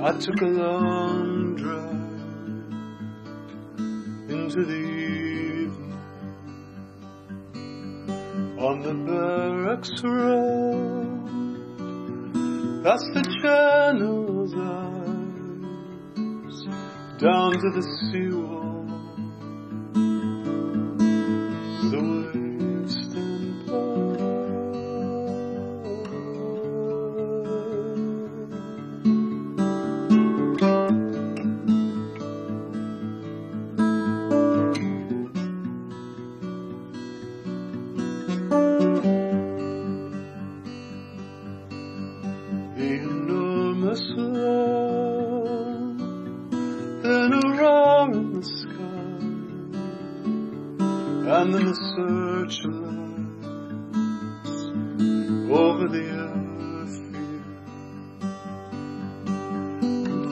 I took a long drive into the evening on the barracks road, past the channel's eyes, down to the seawall. The waves enormous then a roar in the sky, and then the searchlights over the earth.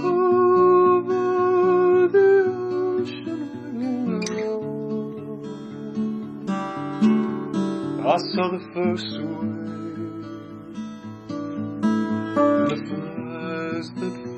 Over the ocean low, I saw the first wave. The fires that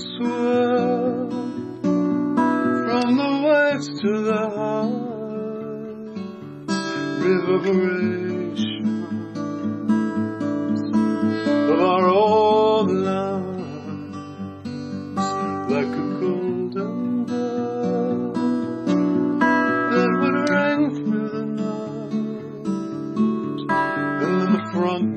swirl from the waves to the heart, reverberations of our old like a golden bell that would ring through the night and in the front.